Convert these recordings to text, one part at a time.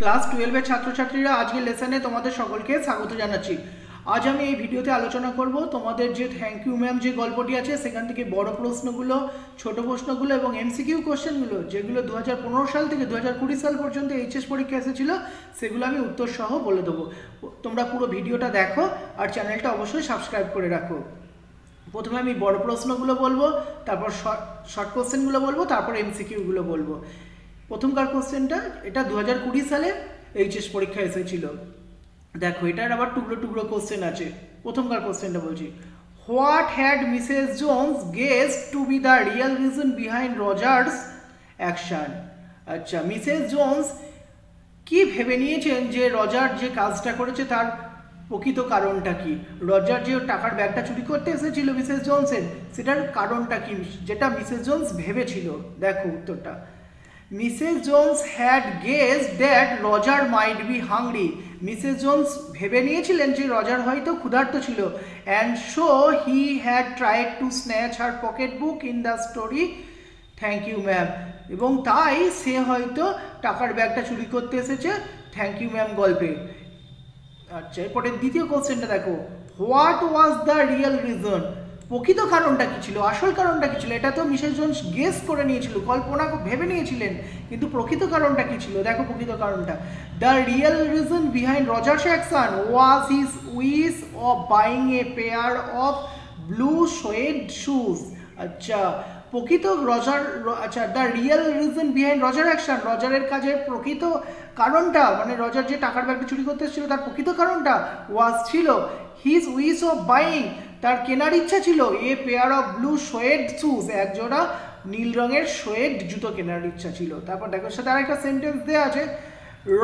Class টুয়েলভের ছাত্রছাত্রীরা আজকের লেসনে তোমাদের সকলকে স্বাগত জানাচ্ছি। আজ আমি এই ভিডিওতে আলোচনা করব তোমাদের যে থ্যাংক ইউ ম্যাম যে গল্পটি আছে, সেখান থেকে বড় প্রশ্নগুলো, ছোট প্রশ্নগুলো এবং এমসিকিউ কোশ্চেনগুলো যেগুলো দু হাজার পনেরো সাল থেকে দু হাজার কুড়ি সাল পর্যন্ত এইচএস পরীক্ষা এসেছিল, সেগুলো আমি উত্তর সহ বলে দেবো। তোমরা পুরো ভিডিওটা দেখো আর চ্যানেলটা অবশ্যই সাবস্ক্রাইব করে রাখো। প্রথমে আমি বড় প্রশ্নগুলো বলব, তারপর শর্ট শর্ট কোশ্চেনগুলো বলব, তারপর এমসিকিউগুলো বলব। প্রথমকার কোশ্চেনটা এটা দু হাজার কুড়ি সালে এইচএস পরীক্ষা এসেছিল। দেখো, এটার আবার টুকরো টুকরো কোশ্চেন আছে। প্রথমকার কোশ্চেনটা বলছি। What had Mrs Jones guess to be the real reason behind Rogers action আচ্ছা মিসেস জোন্স কি ভেবে নিয়েছেন যে রজার যে কাজটা করেছে তার প্রকৃত কারণটা কি? রজার যে টাকার ব্যাগটা চুরি করতে এসেছিল মিসেস জোন্সের সেটার কারণটা কি? যেটা মিসেস জোন্স ভেবেছিল। দেখো উত্তরটা। Mrs Jones had guess that Roger might be hungry. Mrs Jones ভেবে নিয়েছিলেন যে রজার হয়তো ক্ষুধার্ত ছিল and so he had tried to snatch her pocket book in the story thank you ma'am এবং তাই সে হয়তো টাকার ব্যাগটা চুরি করতে এসেছে। থ্যাংক ইউ ম্যাম গল্পে। আচ্ছা এরপরে দ্বিতীয় কোশ্চেনটা দেখো। What was the real reason প্রকৃত কারণটা কি ছিল? আসল কারণটা কি ছিল? এটা তো মিসেস জোন্স গেস করে নিয়েছিল, কল্পনা ভেবে নিয়েছিলেন, কিন্তু প্রকৃত কারণটা কি ছিল? দেখো প্রকৃত কারণটা। The real reason behind Roger Jackson was his wish of buying a pair of blue suede shoes আচ্ছা প্রকৃত রজার আচ্ছা the real reason behind Roger action রজারের কাজের প্রকৃত কারণটা মানে রজার যে টাকার ব্যাগটা চুরি করতে এসেছিল, তার প্রকৃত কারণটা ওয়াজ ছিল হিজ উইস অফ বাইং তার কেনার ইচ্ছা ছিল a pair of blue suede shoes একজোড়া নীল রঙের শোয়েড জুতো কেনার ইচ্ছা ছিল। তারপর দেখো সাথে আরেকটা সেন্টেন্স দেওয়া আছে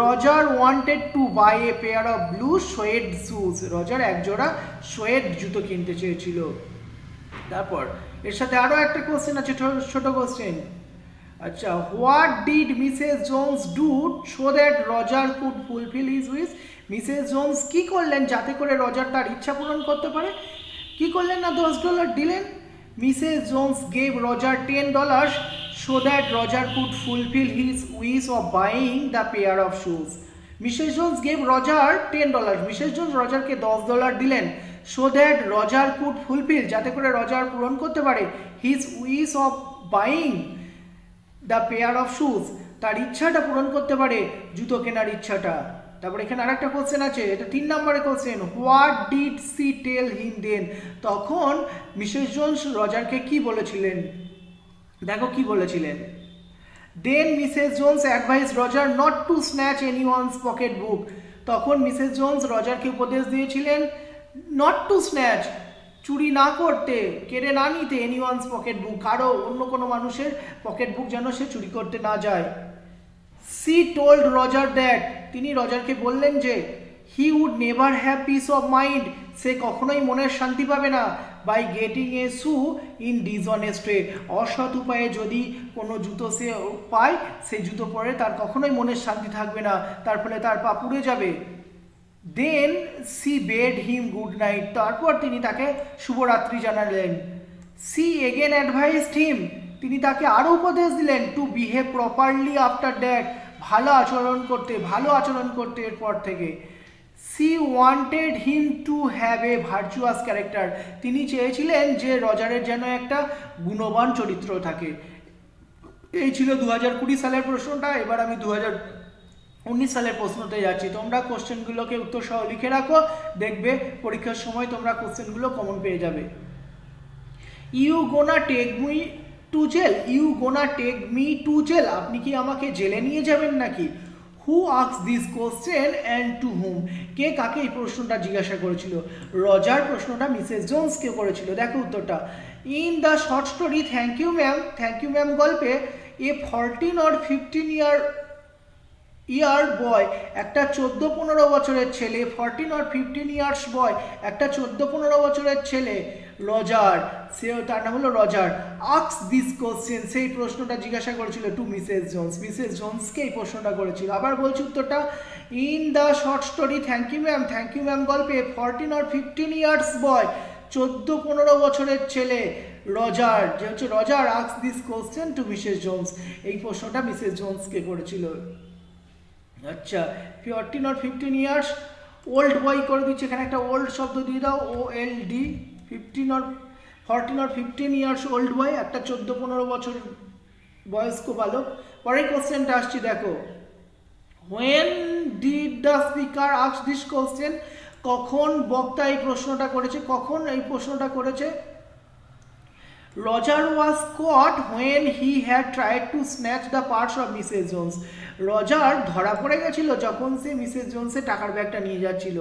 Roger wanted to buy a pair of blue suede shoes Roger একজোড়া শোয়েড জুতো কিনতে চেয়েছিল। তারপর, এর সাথে আরও একটা কোশ্চেন আছে, ছোট কোশ্চেন আচ্ছা what did Mrs Jones do so that Roger could fulfil his wish Mrs Jones কী করলেন যাতে করে রজার তার ইচ্ছা পূরণ করতে পারে? কি করলেন না? দশ ডলার দিলেন। Mrs Jones gave Roger ten dollar so that Roger could fulfil his wish of buying the pair of shoes Mrs Jones gave Roger ten dollar Mrs Jones রজারকে দশ ডলার দিলেন so that Roger could fulfil যাতে করে Roger পূরণ করতে পারে his wish of buying the pair of shoes তার ইচ্ছাটা পূরণ করতে পারে, জুতো কেনার ইচ্ছাটা। তারপর এখানে আরেকটা কোশ্চেন আছে, এটা তিন নম্বরের question what did she tell him then তখন মিসেস জোন্স রজারকে কি বলেছিলেন? দেখো কি বলেছিলেন। Then Mrs Jones advise Roger not to snatch anyone's pocket book তখন মিসেস জোন্স রজারকে উপদেশ দিয়েছিলেন নট টু স্ন্যাচ চুরি না করতে, কেড়ে না নিতে এনি ওয়ান্স পকেট বুক কারও অন্য কোনো মানুষের পকেট বুক যেন সে চুরি করতে না যায়। সি টোল্ড রজার দ্যাট তিনি রজারকে বললেন যে he would never have peace of mind সে কখনোই মনের শান্তি পাবে না। বাই গেটিং এ সু ইন ডিসঅনেস্ট ওয়ে অসৎ উপায়ে যদি কোনো জুতো সে পায় সেই জুতো পরে তার কখনোই মনের শান্তি থাকবে না। তার ফলে তার পা পুড়ে যাবে। Then she bade him good night তারপর তিনি তাকে শুভরাত্রি জানালেন। সি এগেন অ্যাডভাইসড হিম তিনি তাকে আরও উপদেশ দিলেন to behave properly after that ভালো আচরণ করতে, ভালো আচরণ করতে এরপর থেকে she wanted him to have a virtuous character. তিনি চেয়েছিলেন যে রজারের যেন একটা গুণবান চরিত্র থাকে। এই ছিল দু হাজার কুড়ি সালের প্রশ্নটা, এবার আমি দু হাজার উনিশ সালের প্রশ্নতে যাচ্ছি। তোমরা কোশ্চেনগুলোকে উত্তর সহ লিখে রাখো, দেখবে পরীক্ষার সময় তোমরা কোশ্চেনগুলো কমন পেয়ে যাবে। You gonna take me to jail you gonna take me to jail আপনি কি আমাকে জেলে নিয়ে যাবেন নাকি? Who asks this question and to whom কে কাকে এই প্রশ্নটা জিজ্ঞাসা করেছিল? রজার প্রশ্নটা মিসেস জোন্সকে করেছিল। দেখো উত্তরটা। In the short story thank you ma'am thank you ma'am গল্পে a fourteen or fifteen year year boy একটা চোদ্দ পনেরো বছরের ছেলে fourteen or fifteen years boy একটা চোদ্দ পনেরো বছরের ছেলে রজার সে তার নাম হলো রজার আক্স দিস কোশ্চেন সেই প্রশ্নটা জিজ্ঞাসা করেছিল টু মিসেস জোন্স মিসেস জোন্সকে এই প্রশ্নটা করেছিল। আবার বলছি উত্তরটা in the short story thank you ma'am thank you ma'am গল্পে fourteen or fifteen years boy চোদ্দ পনেরো বছরের ছেলে রজার যে হচ্ছে Roger asks this question to Mrs Jones এই প্রশ্নটা মিসেস জোন্সকে করেছিল। আচ্ছা ফিফটিন আর ফিফটিন ইয়ার্স ওল্ড বয় করে দিচ্ছে। এখানে একটা ওল্ড শব্দ দিয়ে দাও ও এল ডি ফিফটিন আর ফরটিন আর ফিফটিন ইয়ার্স ওল্ড বয় একটা চোদ্দ পনেরো বছর বয়স্ক বালক। পরের কোশ্চেনটা আসছি, দেখো হোয়েন ডিড দ্য স্পিকার আক্স দিস কোশ্চেন কখন বক্তা এই প্রশ্নটা করেছে? কখন এই প্রশ্নটা করেছে? Roger was caught when he had tried to snatch the purse of Mrs Jones Roger ধরা পড়ে গেছিল যখন সে মিসেস জোন্সের টাকার ব্যাগটা নিয়ে যাচ্ছিল।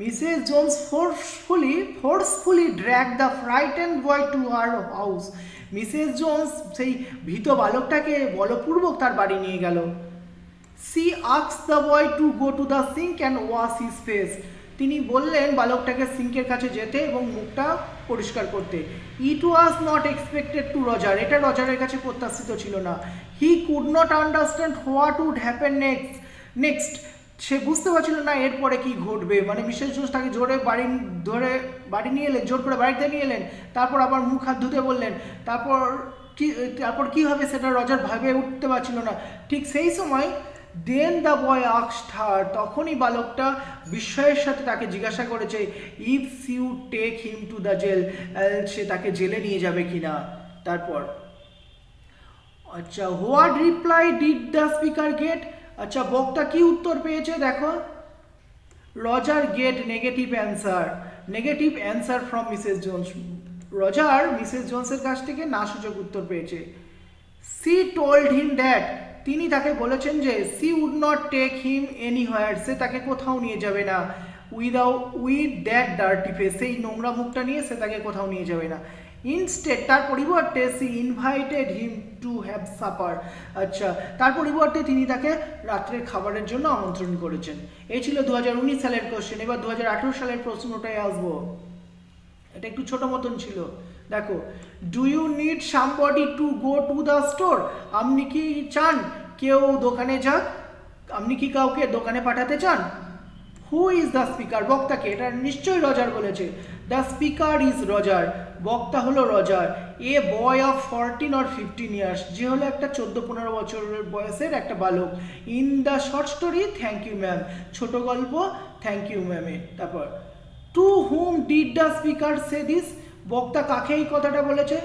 Mrs Jones forcefully forcefully drag the frighten boy to her house. Mrs Jones সেই ভীত বালকটাকে বলপূর্বক তার বাড়ি নিয়ে গেল। She asks the boy to go to the sink and wash his face. তিনি বললেন বালকটাকে সিঙ্কের কাছে যেতে এবং মুখটা পরিষ্কার করতে। It was not expected to Roger, এটা রজারের কাছে প্রত্যাশিত ছিল না। He could not understand what would happen next next. সে বুঝতে পারছিল না এরপরে কি ঘটবে। মানে মিসেস জোস তাকে জোরে বাড়ি, ধরে বাড়ি নিয়ে এলেন, জোর করে বাড়িতে নিয়ে এলেন। তারপর আবার মুখ হাত ধুতে বললেন, তারপর কি তারপর কি হবে সেটা রজার ভাবে উঠতে পারছিল না। ঠিক সেই সময় দেন দ্য বয় আক্সড হার, তখনই বালকটা বিস্ময়ের সাথে তাকে জিজ্ঞাসা করেছে, if you take him to the jail সে তাকে জেলে নিয়ে যাবে কিনা? তারপর আচ্ছা what reply did the speaker get? আচ্ছা বক্তা কি উত্তর পেয়েছে দেখো? Roger get negative answer. Negative answer from Mrs Jones. Roger Mrs জোন্সের কাছ থেকে না সূচক উত্তর পেয়েছে। সি টোল্ড হিম দ্যাট তিনি তাকে বলেছেন যে she would not take him anywhere সে তাকে কোথাও নিয়ে যাবে না। Without with that dirty face, সেই নোংরা মুখটা নিয়ে সে তাকে কোথাও নিয়ে যাবে না। ইনস্টেড তার পরিবর্তে she invited him to have supper আচ্ছা তার পরিবর্তে তিনি তাকে রাত্রের খাবারের জন্য আমন্ত্রণ করেছেন। এই ছিল দু সালের কোশ্চেন এবার দু হাজার আঠারো সালের প্রশ্নটাই আসব। এটা একটু ছোট মতন ছিল। দেখো do you need somebody to go to the store আপনি কি চান? কেউ দোকানে যাক? আপনি কি কাউকে দোকানে পাঠাতে চান? হু ইজ দ্য স্পিকার বক্তাকে এটা নিশ্চয়ই রজার বলেছে। The speaker is Roger. বক্তা হলো Roger. A boy of fourteen or fifteen years যে হলো একটা চোদ্দ পনেরো বছরের বয়সের একটা বালক। In the short story thank you ma'am ছোট গল্প থ্যাংক ইউ ম্যামে তারপর to whom did the speaker say this বক্তা কাকে এই কথাটা বলেছে?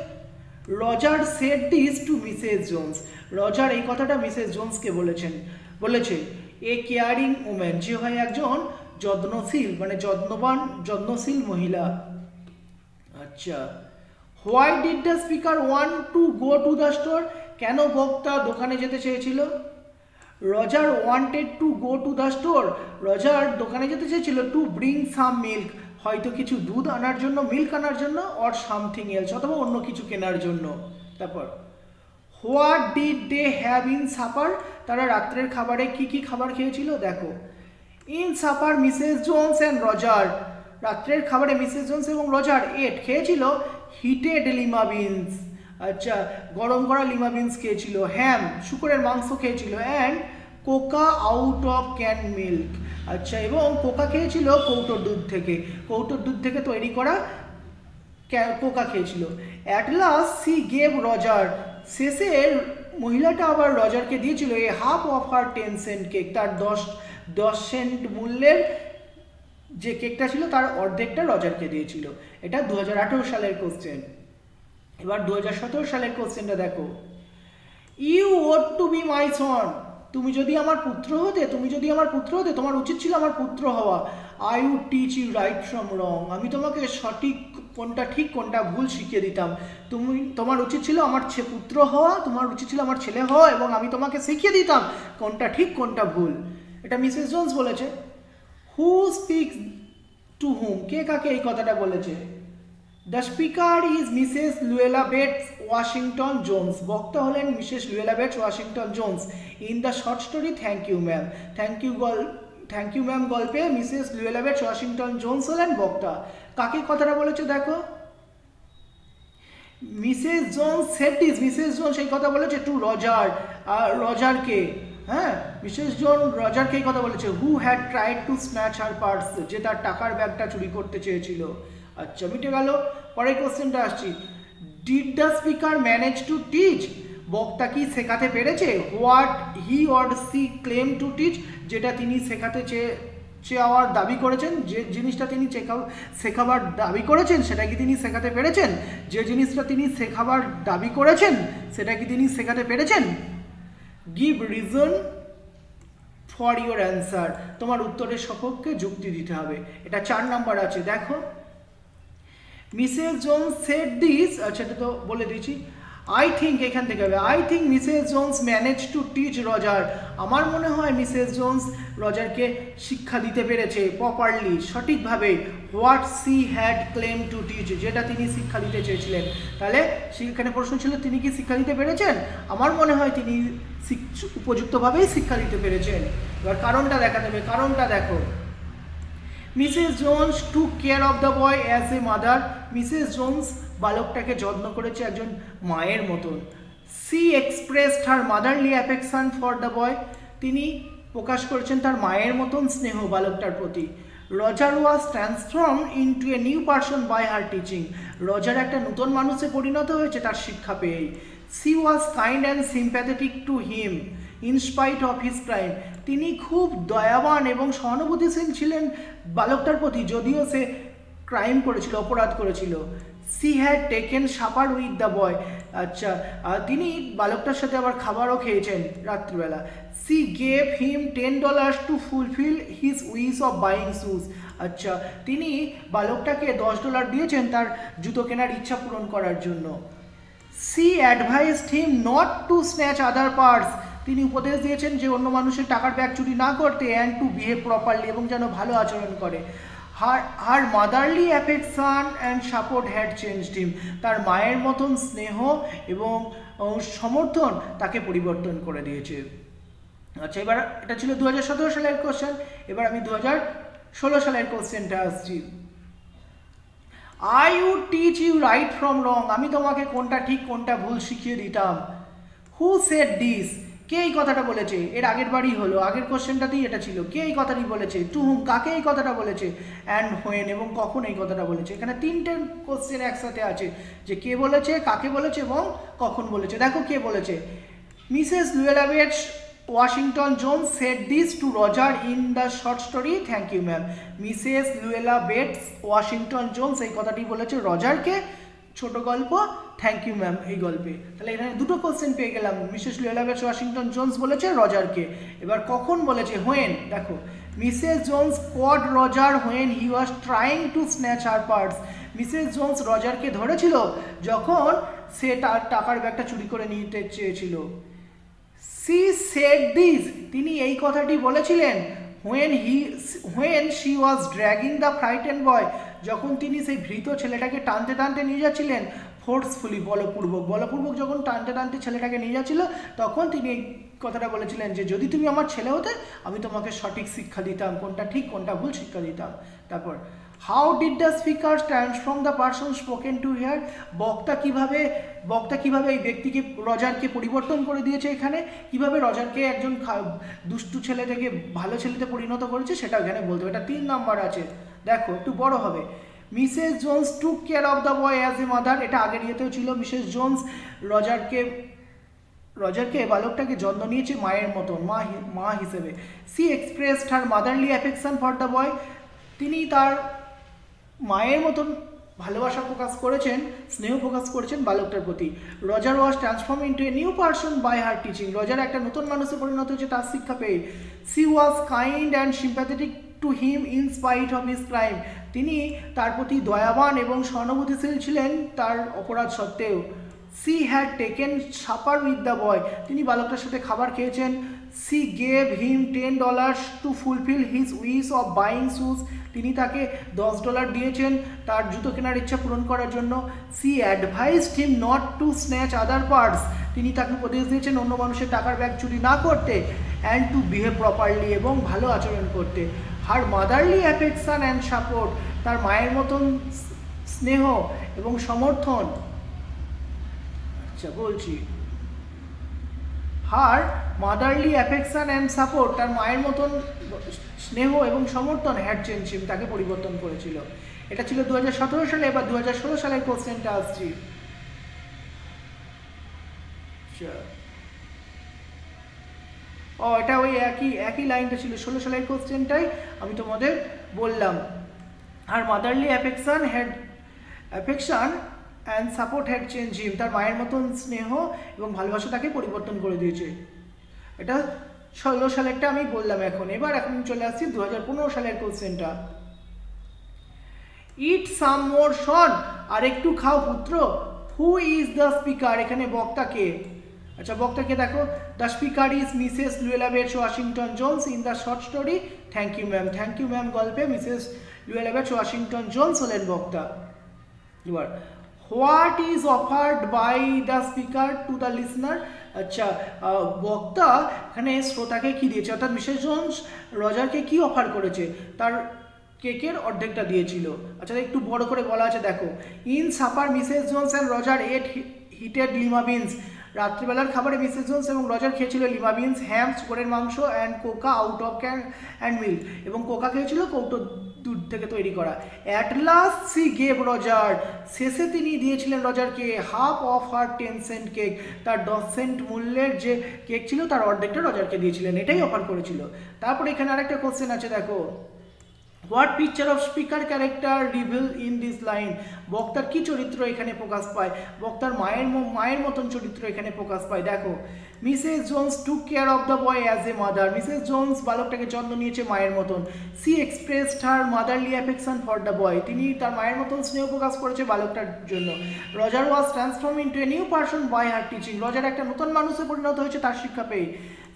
Roger said this to Mrs Jones Roger এই কথাটা মিসেস জোন্সকে বলেছেন। বলেছে এ কেয়ারিং ওম্যান যে হয় একজন যত্নশীল মানে যত্নবান, যত্নশীল মহিলা। আচ্ছা why did the speaker want to go to the store কেন বক্তা দোকানে যেতে চেয়েছিল? Roger wanted to go to the store Roger দোকানে যেতে চেয়েছিল টু ব্রিং সাম মিল্ক হয়তো কিছু দুধ আনার জন্য মিল্ক আনার জন্য অর সামথিং এলস অথবা অন্য কিছু কেনার জন্য। তারপর what did they have in supper তারা রাত্রের খাবারে কি কি খাবার খেয়েছিল? দেখো। In supper Mrs Jones and Roger. রাত্রের খাবারে মিসেস জোন্স এবং রজার এট খেয়েছিল হিটেড লিমা বিনস। আচ্ছা গরম করা লিমা বিনস খেয়েছিল, হ্যাম, শুকরের মাংস খেয়েছিল, and cocoa out of can milk. আচ্ছা এবং কোকা খেয়েছিল কৌটোর দুধ থেকে। কৌটোর দুধ থেকে তৈরি করা কোকা খেয়েছিল। At last she gave Roger. শেষে মহিলাটা আবার রজারকে দিয়েছিল a half of her ten cent cake তার দশ দশ সেন্ট মূল্যের যে কেকটা ছিল, তার অর্ধেকটা রজারকে দিয়েছিল। এটা দু হাজার আঠারো সালের কোশ্চেন এবার দু হাজার সতেরো সালের কোশ্চেনটা দেখো। You ought to be my son তুমি যদি আমার পুত্র হতে, তুমি যদি আমার পুত্র হতে, তোমার উচিত ছিল আমার পুত্র হওয়া। I would teach you right from wrong আমি তোমাকে সঠিক কোনটা ঠিক, কোনটা ভুল শিখিয়ে দিতাম। তুমি, তোমার উচিত ছিল আমার পুত্র হওয়া, তোমার উচিত ছিল আমার ছেলে হওয়া এবং আমি তোমাকে শিখিয়ে দিতাম কোনটা ঠিক, কোনটা ভুল। এটা মিসেস জোন্স বলেছে। হু স্পিক্স টু হুম কে কাকে এই কথাটা বলেছে? The speaker is Mrs Luella Bates Washington Jones বক্তা হলেন Mrs Luella Bates Washington Jones in the short story thank you ma'am thank you gall thank you ma'am গল্পে Mrs Luella Bates Washington Jones হলেন বক্তা কাকে কথাটা বলেছে দেখো? Mrs Jones said this Mrs Jones সেই কথা বলেছে টু রজার। আর রজারকে হ্যাঁ? মিসেস জোন রজারকে এই কথা বলেছে। Who had tried to snatch her purse যে তার টাকার ব্যাগটা চুরি করতে চেয়েছিল। আচ্ছা মিটে গেল। পরের কোশ্চেনটা আসছি। Did the speaker manage to teach বক্তা কি শেখাতে পেরেছে? What he or she claim to teach যেটা তিনি শেখাতে চেয়ে চেয়ার দাবি করেছেন, যে জিনিসটা তিনি শেখাবার দাবি করেছেন, সেটা কি তিনি শেখাতে পেরেছেন? যে জিনিসটা তিনি শেখাবার দাবি করেছেন, সেটা কি তিনি শেখাতে পেরেছেন? Give reason for your answer তোমার উত্তরের সপক্ষে যুক্তি দিতে হবে। এটা চার নাম্বার আছে, দেখো। মিসেস জোন্স সেট দিস আচ্ছা এটা তো বলে দিয়েছি। আই থিঙ্ক এখান থেকে হবে। I think Mrs Jones manage to teach Roger আমার মনে হয় মিসেস জোন্স রজারকে শিক্ষা দিতে পেরেছে প্রপারলি সঠিকভাবে। What she had claim to teach যেটা তিনি শিক্ষা দিতে চেয়েছিলেন। তাহলে সেখানে প্রশ্ন ছিল, তিনি কি শিক্ষা দিতে পেরেছেন? আমার মনে হয় তিনি উপযুক্তভাবেই শিক্ষা দিতে পেরেছেন। এবার কারণটা দেখা দেবে কারণটা দেখো। Mrs Jones took care of the boy as a mother Mrs Jones বালকটাকে যত্ন করেছে একজন মায়ের মতন। She expressed her motherly affection for the boy তিনি প্রকাশ করেছেন তার মায়ের মতন স্নেহ বালকটার প্রতি। Roger was transform into a new person by her teaching Roger একটা নতুন মানুষে পরিণত হয়েছে তার শিক্ষা পেয়েই। She was kind and sympathetic to him in spite of his crime তিনি খুব দয়াবান এবং সহানুভূতিশীল ছিলেন বালকটার প্রতি, যদিও সে ক্রাইম করেছিল, অপরাধ করেছিল। She had taken supper with the boy আচ্ছা তিনি বালকটার সাথে আবার খাবারও খেয়েছেন রাত্রিবেলা। She gave him ten dollars to fulfil his wish of buying shoes আচ্ছা তিনি বালকটাকে দশ ডলার দিয়েছেন তার জুতো কেনার ইচ্ছা পূরণ করার জন্য। She advised him not to snatch other purse তিনি উপদেশ দিয়েছেন যে অন্য মানুষের টাকার ব্যাগ চুরি না করতে অ্যান্ড টু বিহেভ প্রপারলি এবং যেন ভালো আচরণ করে। Her her motherly affection and support had change him তার মায়ের মতন স্নেহ এবং সমর্থন তাকে পরিবর্তন করে দিয়েছে। আচ্ছা এবার এটা ছিল দু হাজার সতেরো সালের কোশ্চেন এবার আমি দু ষোলো সালের কোশ্চেনটা আসছি। I you teach you right from wrong আমি তোমাকে কোনটা ঠিক, কোনটা ভুল শিখিয়ে দিতাম। হু সেট দিস কে এই কথাটা বলেছে? এর আগের বারই হলো, আগের কোশ্চেনটাতেই এটা ছিল। কে এই কথাটি বলেছে? টু হুম, কাকে এই কথাটা বলেছে? অ্যান্ড হোয়েন এবং কখন এই কথাটা বলেছে? এখানে তিনটে কোশ্চেন একসাথে আছে, যে কে বলেছে, কাকে বলেছে এবং কখন বলেছে। দেখো কে বলেছে। Mrs Luella Bates Washington Jones said this to Roger in the short story. Thank you, ma'am. Mrs Luella Bates Washington Jones এই কথাটি বলেছে রজারকে। ছোট গল্প। থ্যাংক ইউ ম্যাম এই গল্পে। তাহলে এখানে দুটো কোশ্চেন পেয়ে গেলাম। মিসেস লুয়েলাবেটস ওয়াশিংটন জোনস বলেছে রজারকে এবার কখন বলেছে? হোয়েন দেখো Mrs Jones caught Roger when he was trying to snatch her purse Mrs Jones রজারকে ধরেছিল যখন সে তার টাকার ব্যাগটা চুরি করে নিতে চেয়েছিল। সি সেড দিস তিনি এই কথাটি বলেছিলেন when he when she was dragging the frighten boy যখন তিনি সেই ভৃত ছেলেটাকে টানতে টানতে নিয়ে যাচ্ছিলেন ফোর্সফুলি বলপূর্বক বলপূর্বক যখন টানতে টানতে ছেলেটাকে নিয়ে যাচ্ছিল, তখন তিনি এই কথাটা বলেছিলেন যে, যদি তুমি আমার ছেলে হতে, আমি তোমাকে সঠিক শিক্ষা দিতাম, কোনটা ঠিক, কোনটা ভুল শিক্ষা দিতাম। তারপর how did the speaker transform the person spoken to here বক্তা কীভাবে বক্তা কীভাবে এই ব্যক্তিকে, রজারকে পরিবর্তন করে দিয়েছে এখানে? কীভাবে রজারকে একজন দুষ্টু ছেলে থেকে ভালো ছেলেতে পরিণত করেছে সেটা এখানে বলতে হবে। এটা তিন নাম্বার আছে। দেখো, একটু বড় হবে। Mrs Jones took care of the boy as a mother এটা আগের ইয়েতেও ছিল, মিসেস জোন্স রজারকে রজারকে বালকটাকে যত্ন নিয়েছে মায়ের মতন, মা মা হিসেবে। She expressed her motherly affection for the boy তিনি তার মায়ের মতন ভালোবাসা প্রকাশ করেছেন, স্নেহ প্রকাশ করেছেন বালকটার প্রতি। Roger was transform into a new person by her teaching Roger একটা নতুন মানুষে পরিণত হয়েছে তার শিক্ষা পেয়ে। She was kind and sympathetic to him in spite of his crime তিনি তার প্রতি দয়াবান এবং সহানুভূতিশীল ছিলেন তার অপরাধ সত্ত্বেও। She had taken supper with the boy তিনি বালকটার সাথে খাবার খেয়েছেন। She gave him ten dollars to fulfil his wish of buying shoes তিনি তাকে দশ ডলার দিয়েছেন তার জুতো কেনার ইচ্ছা পূরণ করার জন্য। She advised him not to snatch other purse তিনি তাকে উপদেশ দিয়েছেন অন্য মানুষের টাকার ব্যাগ চুরি না করতে। অ্যান্ড টু বিহেভ প্রপারলি এবং ভালো আচরণ করতে। Her motherly affection and support তার মায়ের মতন স্নেহ এবং সমর্থন। আচ্ছা বলছি। Her motherly affection and support তার মায়ের মতন স্নেহ এবং সমর্থন হ্যাড চেঞ্জ তাকে পরিবর্তন করেছিল। এটা ছিল দু হাজার সতেরো সালে, এবার দু হাজার ষোলো সালের কোশ্চেনটা আসছি। আচ্ছা। ও, এটা ওই একই একই লাইনটা ছিল। ষোলো সালের কোশ্চেনটাই আমি তোমাদের বললাম। Her motherly affection had affection and support had change him তার মায়ের মতন স্নেহ এবং ভালোবাসা তাকে পরিবর্তন করে দিয়েছে। এটা ষোলো সালেরটা আমি বললাম এখন। এবার এখন চলে আসছি দু হাজার পনেরো সালের কোশ্চেনটা ইট সাম মোর শন আর একটু খাও পুত্র। হু ইজ দ্য স্পিকার এখানে আচ্ছা বক্তাকে দেখো। The speaker is Mrs Luella Bates Washington Jones in the short story. Thank you, ma'am. Thank you, ma'am, গল্পে Mrs Luella Bates Washington Jones হলেন বক্তা। এবার, what is offered by the speaker to the listener? আচ্ছা বক্তা এখানে শ্রোতাকে কি দিয়েছে? অর্থাৎ মিসেস জোনস রজারকে কি অফার করেছে? তার কেকের অর্ধেকটা দিয়েছিল। আচ্ছা একটু বড় করে বলা আছে, দেখো। In supper, Mrs Jones and Roger ate heated lima beans. রাত্রিবেলার খাবারে মিসেস জোনস এবং রজার খেয়েছিল লিমা বিনস, হ্যাম শুকরের মাংস and cocoa out of can and milk এবং কোকা খেয়েছিল কৌটো দুধ থেকে তৈরি করা। At last she gave Roger. শেষে তিনি দিয়েছিলেন রজারকে half of her ten cent cake তার দশ সেন্ট মূল্যের যে কেক ছিল, তার অর্ধেকটা রজারকে দিয়েছিলেন। এটাই অফার করেছিল। তারপরে এখানে আরেকটা কোশ্চেন আছে, দেখো। What picture of speaker character reveal in this line বক্তার কি চরিত্র এখানে প্রকাশ পায়? বক্তার মায়ের মায়ের মতন চরিত্র এখানে প্রকাশ পায়। দেখো Mrs Jones took care of the boy as a mother Mrs Jones বালকটাকে যত্ন নিয়েছে মায়ের মতন। She expressed her motherly affection for the boy তিনি তার মায়ের মতন স্নেহ প্রকাশ করেছে বালকটার জন্য। Roger was transform into a new person by her teaching Roger একটা নতুন মানুষে পরিণত হয়েছে তার শিক্ষা পেয়ে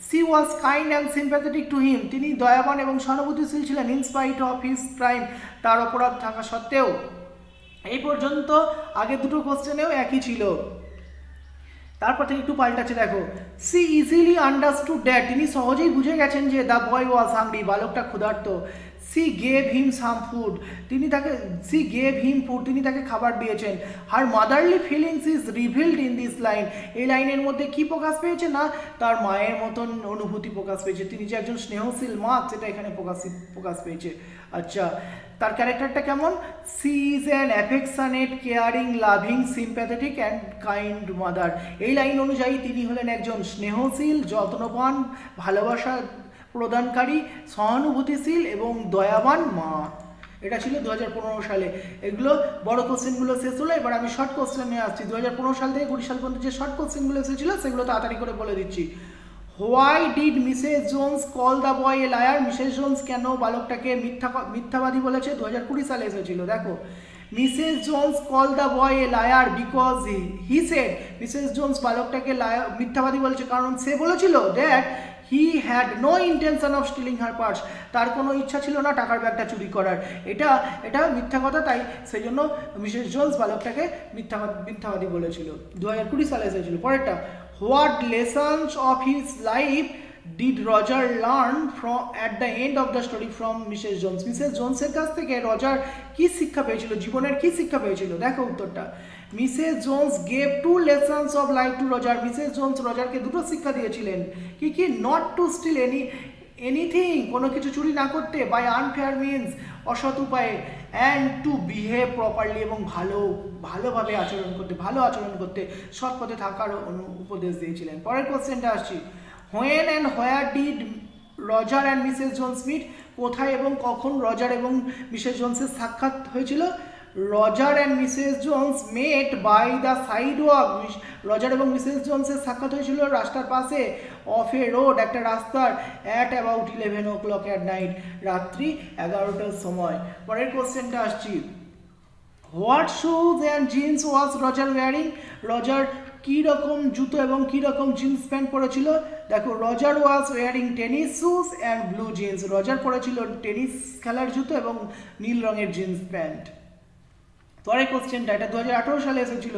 she was kind and sympathetic to him তিনি দয়াবান এবং সহানুভূতিশীল ছিলেন ইনস্পাইট অফ হিস ক্রাইম তার অপরাধ থাকা সত্ত্বেও এই পর্যন্ত আগে দুটো কোশ্চেনেও একই ছিল। তারপর থেকে একটু পাল্টাচ্ছে, দেখো। সি ইজিলি আন্ডারস্টুড ড্যাট তিনি সহজেই বুঝে গেছেন যে দ্য বয় ওয়াজ হাংরি বালকটা ক্ষুধার্ত। She gave him some food তিনি তাকে, সি গেভ হিম ফুড তিনি তাকে খাবার দিয়েছেন। Her motherly feelings is revealed in this line এই লাইনের মধ্যে কি প্রকাশ পেয়েছে না? তার মায়ের মতন অনুভূতি প্রকাশ পেয়েছে। তিনি যে একজন স্নেহশীল মা, সেটা এখানে প্রকাশ প্রকাশ পেয়েছে। আচ্ছা তার ক্যারেক্টারটা কেমন? She is an affectionate caring loving sympathetic and kind mother এই লাইন অনুযায়ী তিনি হলেন একজন স্নেহশীল, যত্নবান, ভালোবাসা প্রদানকারী, সহানুভূতিশীল এবং দয়াবান মা। এটা ছিল দু হাজার পনেরো সালে। এগুলো বড় কোশ্চেনগুলো শেষ হলো। এবার আমি শর্ট কোশ্চেন নিয়ে আসছি। দু হাজার পনেরো সাল থেকে কুড়ি সাল পর্যন্ত যে শর্ট কোশ্চেনগুলো এসেছিল, সেগুলো তাড়াতাড়ি করে বলে দিচ্ছি। Why did Mrs Jones call the boy a liar Mrs Jones কেন বালকটাকে মিথ্যা মিথ্যাবাদী বলেছে? দু হাজার কুড়ি সালে এসেছিল, দেখো। Mrs Jones call the boy a liar because he said Mrs Jones বালকটাকে liar মিথ্যাবাদী বলেছে, কারণ সে বলেছিল that he had no intention of stealing her purse তার কোনো ইচ্ছা ছিল না টাকার ব্যাগটা চুরি করার। এটা এটা মিথ্যা কথা, তাই সেই জন্য মিসেস জোন্স বালকটাকে মিথ্যা মিথ্যাবাদী বলেছিল। দু হাজার কুড়ি সালে এসেছিল। পরেরটা, what lessons of his life did Roger learn from at the end of the story from Mrs Jones Mrs জোন্সের কাছ থেকে রজার কি শিক্ষা পেয়েছিল? জীবনের কি শিক্ষা পেয়েছিল? দেখো উত্তরটা। Mrs Jones gave two lessons of life to Roger Mrs Jones রজারকে দুটো শিক্ষা দিয়েছিলেন। কি কি? Not to steal any anything কোনো কিছু চুরি না করতে বাই আনফেয়ার মিনস অসৎ উপায়ে অ্যান্ড টু বিহেভ প্রপারলি এবং ভালো, ভালোভাবে আচরণ করতে, ভালো আচরণ করতে সৎ পথে থাকার উপদেশ দিয়েছিলেন। পরের কোশ্চেনটা আসছি। When and where did Roger and Mrs Jones meet কোথায় এবং কখন রজার এবং মিসেস জোন্সের সাক্ষাৎ হয়েছিল? Roger and Mrs Jones met by the sidewalk Roger এবং মিসেস জোন্সের সাক্ষাৎ হয়েছিল রাস্তার পাশে অফ এ রোড একটা রাস্তার at about eleven o'clock at night রাত্রি এগারোটার সময়। পরের কোশ্চেনটা আসছি। What shoes and jeans was Roger wearing Roger কী রকম জুতো এবং কি রকম জিন্স প্যান্ট পরেছিল? দেখো, Roger was wearing tennis shoes and blue jeans Roger পরেছিল টেনিস খেলার জুতো এবং নীল রঙের জিন্স প্যান্ট। পরে কোশ্চেনটা এটা দু হাজার আঠারো সালে এসেছিল।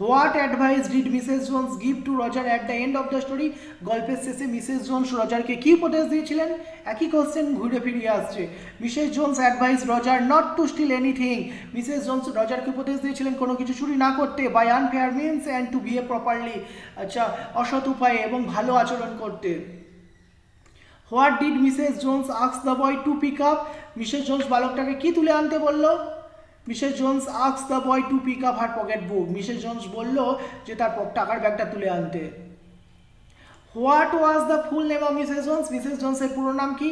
What advice did Mrs Jones give to Roger at the end of the story গল্পের শেষে মিসেস জোন্স রজারকে কী উপদেশ দিয়েছিলেন? একই কোশ্চেন ঘুরে ফিরিয়ে আসছে। Mrs Jones advice Roger not to steal anything Mrs Jones রজারকে উপদেশ দিয়েছিলেন কোনো কিছু চুরি না করতে by unfair means and to behave properly আচ্ছা অসৎ উপায়ে এবং ভালো আচরণ করতে। What did Mrs Jones আক্স the boy to pick up Mrs Jones বালকটাকে কি তুলে আনতে বলল? Mrs Jones আক্স the boy to pick up her pocketbook. Mrs Jones বলল যে তার টাকার ব্যাগটা তুলে আনতে। What was the full name of Mrs Jones? Mrs জোন্সের পুরো নাম কি?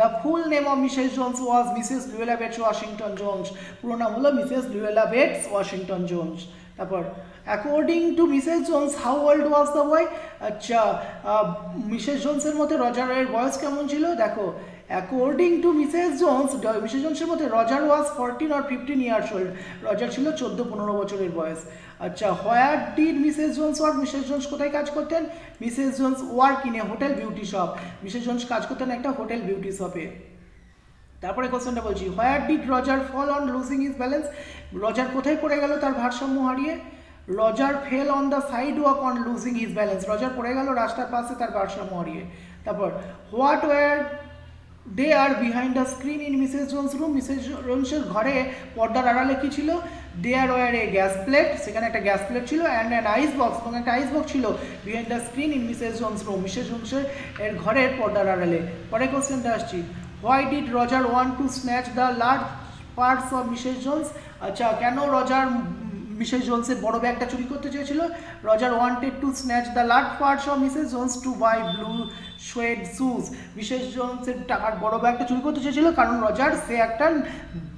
The full name of Mrs Jones was Mrs Luella Bates Washington Jones. পুরো নাম হলো Mrs Luella Bates Washington Jones. তারপর according to Mrs Jones how old was the boy আচ্ছা Mrs জোন্সের মতে রজারের বয়স কেমন ছিল? দেখো according to Mrs Jones Mrs জোন্সের মধ্যে Roger was fourteen or fifteen years old Roger ছিল চোদ্দ, পনেরো বছরের বয়স। আচ্ছা where did Mrs Jones work Mrs Jones কোথায় কাজ করতেন? Mrs Jones work in a hotel beauty shop Mrs Jones কাজ করতেন একটা হোটেল বিউটি শপে তারপরে কোশ্চেনটা বলছি where did Roger fall on losing his balance Roger কোথায় পড়ে গেল তার ভারসাম্য হারিয়ে? Roger fell on the side walk on losing his balance Roger পড়ে গেল রাস্তার পাশে তার ভারসাম্য হারিয়ে। তারপর what were they are behind the screen in Mrs Jones room Mrs জোন্সের ঘরে পর্দার আড়ালে কি ছিল? They are were a gas plate সেখানে একটা গ্যাস প্লেট ছিল অ্যান্ড অ্যান আইস বক্স এবং একটা আইস বক্স ছিল behind the screen in Mrs Jones room Mrs জোন্সের এর ঘরের পর্দার আড়ালে। পরে কোশ্চেনটা আসছি। Why did Roger want to snatch the large parts of Mrs Jones আচ্ছা কেন রজার মিসেস জোন্সের বড় ব্যাগটা চুরি করতে চেয়েছিল? Roger wanted to snatch the large parts of Mrs Jones to buy blue suede shoes Mrs জোন্সের টাকার বড় ব্যাগটা চুরি করতে চেয়েছিল, কারণ রজার সে একটা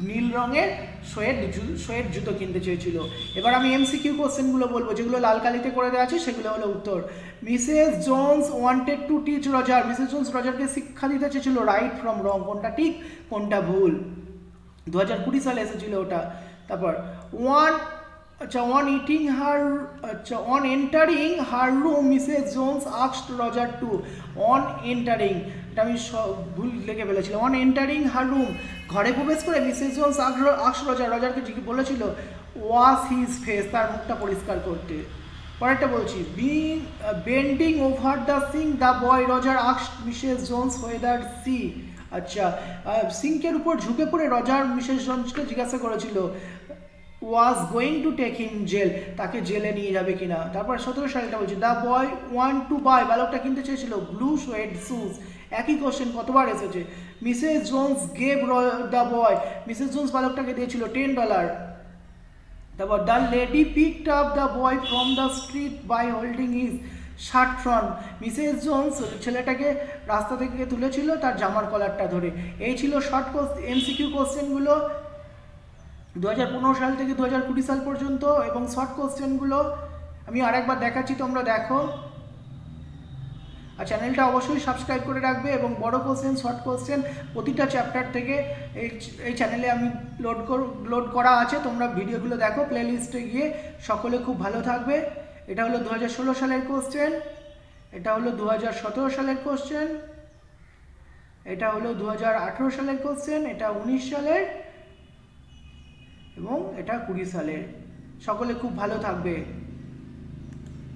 নীল রঙের সোয়েড সোয়েড জুতো কিনতে চেয়েছিল। এবার আমি এমসিকিউ কোশ্চেনগুলো বলব, যেগুলো লাল কালিতে করে দেওয়া আছে, সেগুলো হলো উত্তর। Mrs Jones wanted to teach Roger Mrs Jones রজারকে শিক্ষা দিতে চেয়েছিল রাইট ফ্রম রং কোনটা ঠিক, কোনটা ভুল। দু হাজার কুড়ি সালে এসেছিল ওটা। তারপর ওয়ান আচ্ছা অন ইটিং হার আচ্ছা on entering her room Mrs Jones আক্সড Roger to on entering এটা আমি ভুল লেগে ফেলেছিলাম অন এন্টারিং হার রুম ঘরে প্রবেশ করে মিসেস জোন্স আক্স রজার রজারকে জিজ্ঞেস বলেছিল ওয়াশ হিজ ফেস তার মুখটা পরিষ্কার করতে। পরেরটা বলছি being bending over the sink the boy Roger আক্স Mrs Jones whether she আচ্ছা সিঙ্কের উপর ঝুঁকে পড়ে রজার মিসেস জোন্সকে জিজ্ঞাসা করেছিল was going to take him jail তাকে জেলে নিয়ে যাবে কিনা? তারপর সতেরো সালটা বলছে the boy want to buy বালকটা কিনতে চেয়েছিল ব্লু সোয়েড শুজ একই কোশ্চেন কতবার এসেছে? Mrs Jones gave the boy Mrs Jones বালকটাকে দিয়েছিল টেন ডলার তারপর the lady picked up the boy from the street by holding his shirt front Mrs Jones ছেলেটাকে রাস্তা থেকে তুলেছিল তার জামার কলারটা ধরে। এই ছিল শর্ট কোস এমসিকিউ কোশ্চেনগুলো দু হাজার পনেরো সাল থেকে দু হাজার কুড়ি সাল পর্যন্ত এবং শর্ট কোশ্চেনগুলো আমি আরেকবার দেখাচ্ছি, তোমরা দেখো। আর চ্যানেলটা অবশ্যই সাবস্ক্রাইব করে রাখবে এবং বড় কোশ্চেন শর্ট কোশ্চেন প্রতিটা চ্যাপ্টার থেকে এই এই চ্যানেলে আমি লোড লোড করা আছে, তোমরা ভিডিওগুলো দেখো প্লেলিস্টে গিয়ে সকলে খুব ভালো থাকবে। এটা হলো দু হাজার ষোলো সালের কোশ্চেন এটা হলো দু হাজার সতেরো সালের কোশ্চেন এটা হলো দু হাজার আঠেরো সালের কোশ্চেন এটা উনিশ সালের এবং এটা কুড়ি সালের। সকলে খুব ভালো থাকবে।